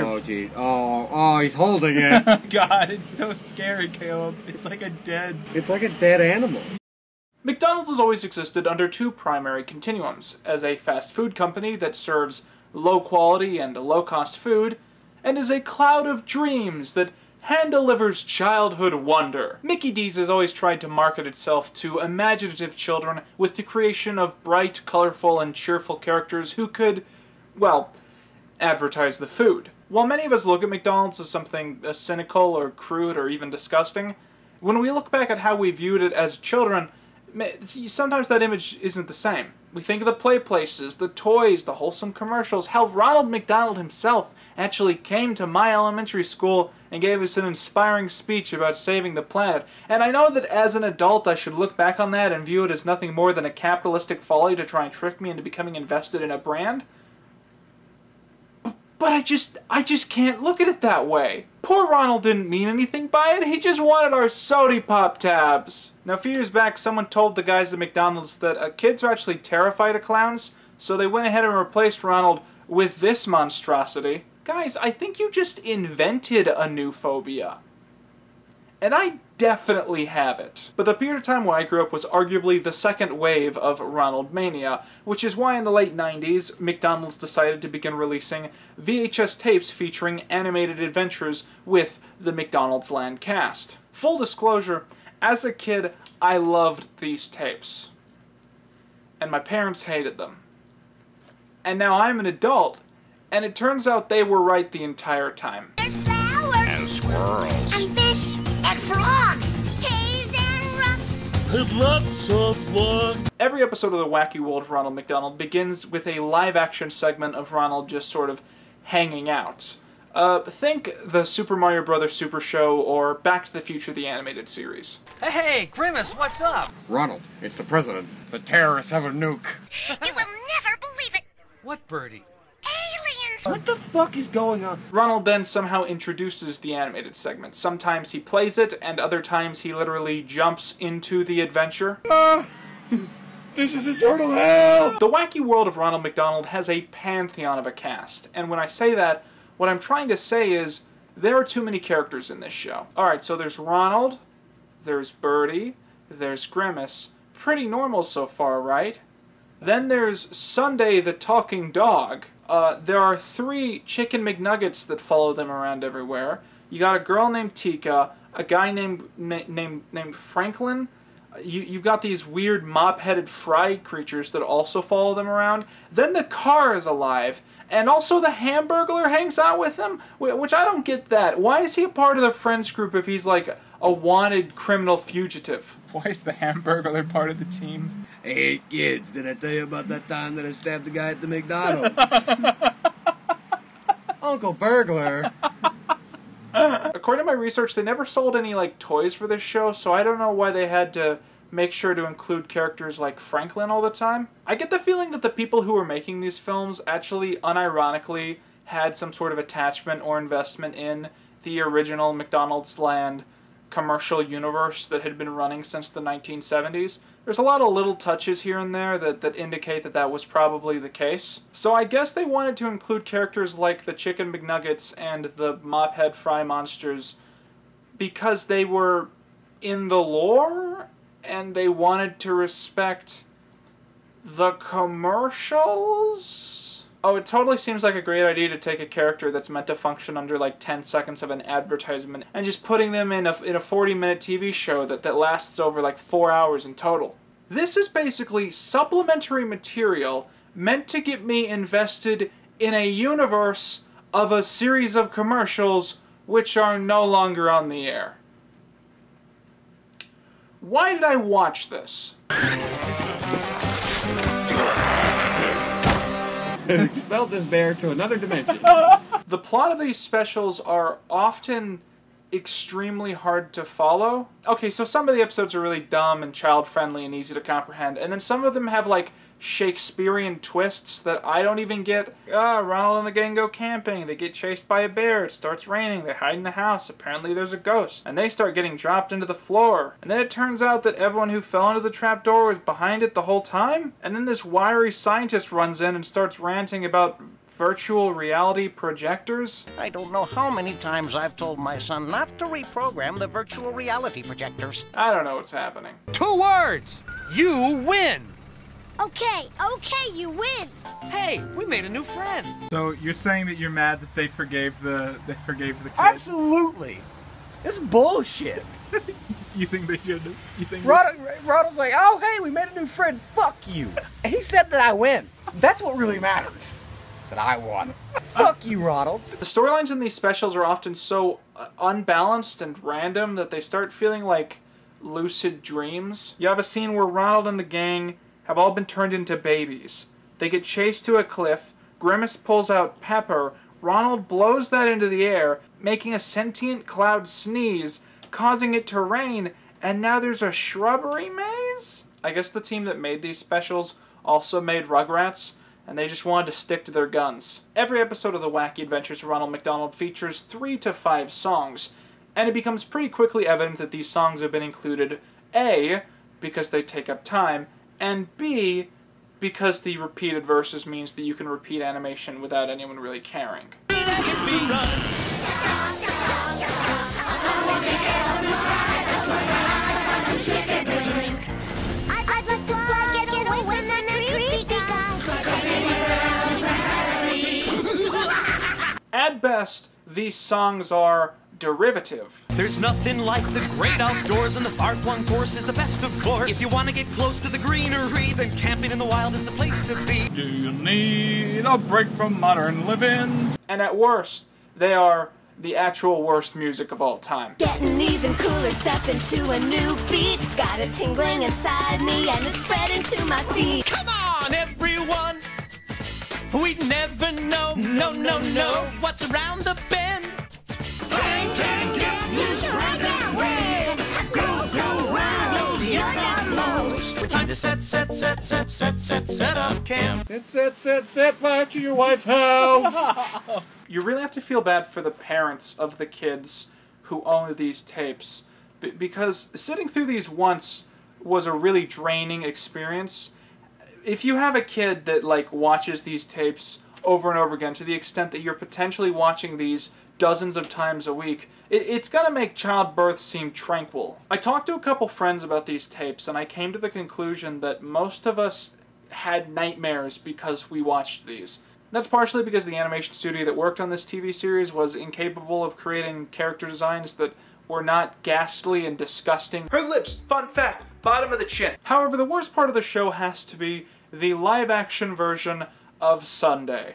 Oh, gee. Oh, oh, he's holding it. God, it's so scary, Caleb. It's like a dead. it's like a dead animal. McDonald's has always existed under two primary continuums as a fast food company that serves low quality and low cost food, and as a cloud of dreams that hand delivers childhood wonder. Mickey D's has always tried to market itself to imaginative children with the creation of bright, colorful, and cheerful characters who could, well, advertise the food. While many of us look at McDonald's as something uh, cynical or crude or even disgusting, when we look back at how we viewed it as children, sometimes that image isn't the same. We think of the play places, the toys, the wholesome commercials. Hell, Ronald McDonald himself actually came to my elementary school and gave us an inspiring speech about saving the planet. And I know that as an adult I should look back on that and view it as nothing more than a capitalistic folly to try and trick me into becoming invested in a brand. But I just, I just can't look at it that way. Poor Ronald didn't mean anything by it. He just wanted our sody pop tabs. Now, a few years back, someone told the guys at McDonald's that uh, kids are actually terrified of clowns, so they went ahead and replaced Ronald with this monstrosity. Guys, I think you just invented a new phobia. And I definitely have it. But the period of time where I grew up was arguably the second wave of Ronald Mania, which is why in the late 90s, McDonald's decided to begin releasing VHS tapes featuring animated adventures with the McDonald's Land cast. Full disclosure, as a kid, I loved these tapes. And my parents hated them. And now I'm an adult, and it turns out they were right the entire time. And squirrels. And fish. And frogs. Caves and rocks. And lots of luck. Every episode of The Wacky World of Ronald McDonald begins with a live action segment of Ronald just sort of hanging out. Uh, think the Super Mario Bros. Super Show or Back to the Future the Animated Series. Hey, Grimace, what's up? Ronald, it's the president. The terrorists have a nuke. You will never believe it. What, Birdie? What the fuck is going on? Ronald then somehow introduces the animated segment. Sometimes he plays it, and other times he literally jumps into the adventure. Uh, this is eternal hell! The Wacky World of Ronald McDonald has a pantheon of a cast, and when I say that, what I'm trying to say is there are too many characters in this show. Alright, so there's Ronald, there's Birdie, there's Grimace. Pretty normal so far, right? Then there's Sunday the Talking Dog. Uh, there are three Chicken McNuggets that follow them around everywhere. You got a girl named Tika, a guy named named named Franklin. You you've got these weird mop-headed fry creatures that also follow them around. Then the car is alive, and also the Hamburglar hangs out with them, which I don't get that. Why is he a part of the friends group if he's like a wanted criminal fugitive? Why is the Hamburglar part of the team? Hey kids, did I tell you about that time that I stabbed the guy at the McDonald's? Uncle Burglar. According to my research, they never sold any like toys for this show, so I don't know why they had to make sure to include characters like Franklin all the time. I get the feeling that the people who were making these films actually unironically had some sort of attachment or investment in the original McDonald's Land commercial universe that had been running since the 1970s. There's a lot of little touches here and there that, that indicate that that was probably the case. So I guess they wanted to include characters like the Chicken McNuggets and the Mophead Fry Monsters because they were in the lore and they wanted to respect the commercials? Oh, it totally seems like a great idea to take a character that's meant to function under like 10 seconds of an advertisement and just putting them in a, in a 40 minute TV show that, that lasts over like 4 hours in total. This is basically supplementary material meant to get me invested in a universe of a series of commercials which are no longer on the air. Why did I watch this? And expelled this bear to another dimension. The plot of these specials are often extremely hard to follow. Okay, so some of the episodes are really dumb and child friendly and easy to comprehend, and then some of them have like Shakespearean twists that I don't even get. Ah, Ronald and the gang go camping. They get chased by a bear. It starts raining. They hide in the house. Apparently there's a ghost. And they start getting dropped into the floor. And then it turns out that everyone who fell into the trapdoor was behind it the whole time. And then this wiry scientist runs in and starts ranting about virtual reality projectors? I don't know how many times I've told my son not to reprogram the virtual reality projectors. I don't know what's happening. Two words. You win. Okay, okay, you win. Hey, we made a new friend. So you're saying that you're mad that they forgave the they forgave the kid? Absolutely. It's bullshit. You think they should? You think? Ronald, Ronald's like, oh, hey, we made a new friend. Fuck you. He said that I win. That's what really matters. Said I won. Fuck you, Ronald. The storylines in these specials are often so uh, unbalanced and random that they start feeling like lucid dreams. You have a scene where Ronald and the gang have all been turned into babies. They get chased to a cliff. Grimace pulls out Pepper. Ronald blows that into the air, making a sentient cloud sneeze, causing it to rain, and now there's a shrubbery maze? I guess the team that made these specials also made Rugrats, and they just wanted to stick to their guns. Every episode of The Wacky Adventures of Ronald McDonald features three to five songs, and it becomes pretty quickly evident that these songs have been included A, because they take up time, and B, because the repeated verses means that you can repeat animation without anyone really caring. At best, these songs are derivative. There's nothing like the great outdoors, and the far-flung forest is the best, of course. If you want to get close to the greenery, then camping in the wild is the place to be. Do you need a break from modern living? And at worst, they are the actual worst music of all time. Getting even cooler, step into a new beat. Got a tingling inside me and it's spreading to my feet. Come on, everyone! We never know, no, no, no, what's around the bend. To set, set, set, set, set, set, set up camp. Set, set, set, set back to your wife's house. You really have to feel bad for the parents of the kids who owned these tapes b- because sitting through these once was a really draining experience. If you have a kid that like watches these tapes over and over again to the extent that you're potentially watching these dozens of times a week, it, it's gonna make childbirth seem tranquil. I talked to a couple friends about these tapes and I came to the conclusion that most of us had nightmares because we watched these. That's partially because the animation studio that worked on this TV series was incapable of creating character designs that were not ghastly and disgusting. Her lips, fun fact, bottom of the chin. However, the worst part of the show has to be the live action version of Sunday.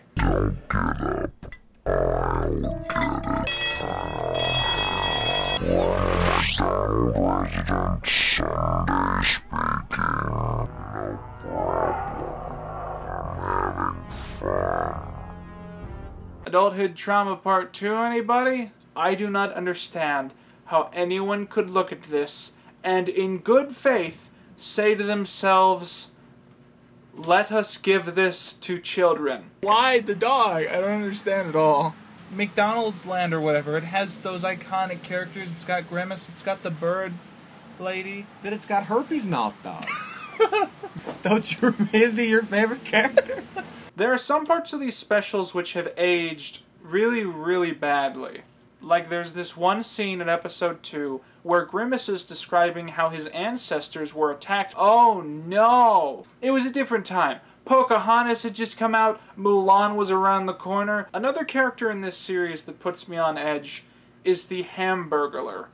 Adulthood Trauma Part 2, anybody? I do not understand how anyone could look at this and, in good faith, say to themselves, let us give this to children. Why the dog? I don't understand at all. McDonald's Land or whatever, it has those iconic characters. It's got Grimace, it's got the bird lady. Then it's got herpes mouth dog. Don't you is he your favorite character? There are some parts of these specials which have aged really, really badly. Like there's this one scene in episode 2 where Grimace is describing how his ancestors were attacked. Oh no! It was a different time. Pocahontas had just come out, Mulan was around the corner. Another character in this series that puts me on edge is the Hamburglar.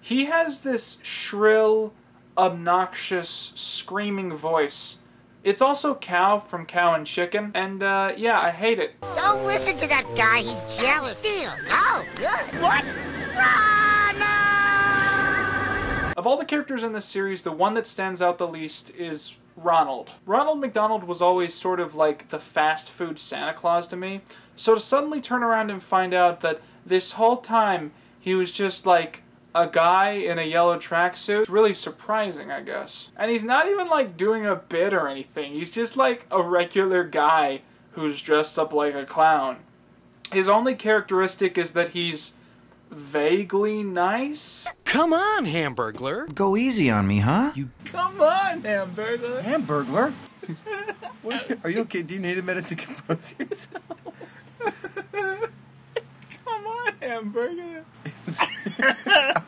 He has this shrill, obnoxious, screaming voice. It's also Cow from Cow and Chicken, and uh, yeah, I hate it. Don't listen to that guy, he's jealous. Deal. Oh, good. What? Run! Of all the characters in this series, the one that stands out the least is Ronald. Ronald McDonald was always sort of like the fast food Santa Claus to me, so to suddenly turn around and find out that this whole time he was just like a guy in a yellow tracksuit, it's really surprising, I guess. And he's not even like doing a bit or anything, he's just like a regular guy who's dressed up like a clown. His only characteristic is that he's vaguely nice. Come on, Hamburglar. Go easy on me, huh? You Come on, Hamburger. Hamburglar. What, are you okay? Do you need a minute to compose yourself? Come on, hamburger. I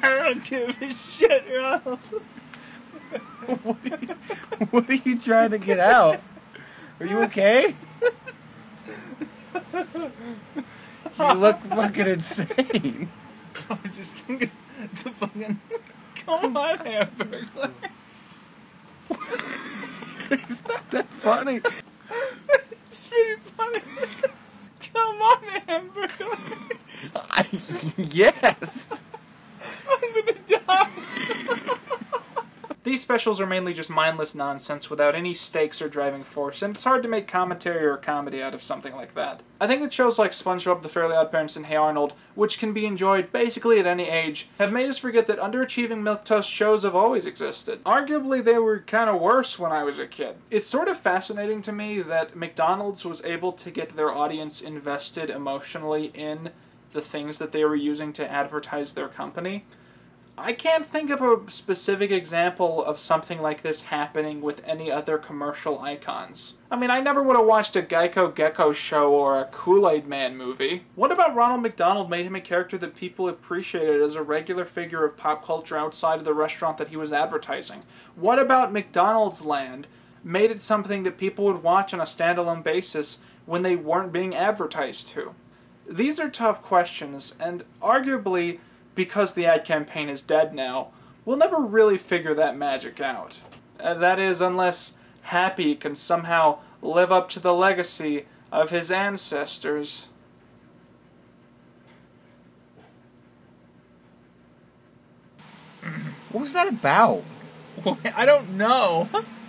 don't give a shit, Ralph. What are you trying to get out? Are you okay? You look fucking insane. I'm just thinking the fucking. Come on, hamburger. It's not that funny. It's pretty funny. Come on, hamburger. I, yes. I'm gonna die. These specials are mainly just mindless nonsense without any stakes or driving force, and it's hard to make commentary or comedy out of something like that. I think that shows like SpongeBob, The Fairly Odd Parents, and Hey Arnold, which can be enjoyed basically at any age, have made us forget that underachieving milquetoast shows have always existed. Arguably, they were kind of worse when I was a kid. It's sort of fascinating to me that McDonald's was able to get their audience invested emotionally in the things that they were using to advertise their company. I can't think of a specific example of something like this happening with any other commercial icons. I mean, I never would have watched a Geico Gecko show or a Kool-Aid Man movie. What about Ronald McDonald made him a character that people appreciated as a regular figure of pop culture outside of the restaurant that he was advertising? What about McDonald's Land made it something that people would watch on a standalone basis when they weren't being advertised to? These are tough questions, and arguably, because the ad campaign is dead now, we'll never really figure that magic out. Uh, that is, unless Happy can somehow live up to the legacy of his ancestors. What was that about? I don't know.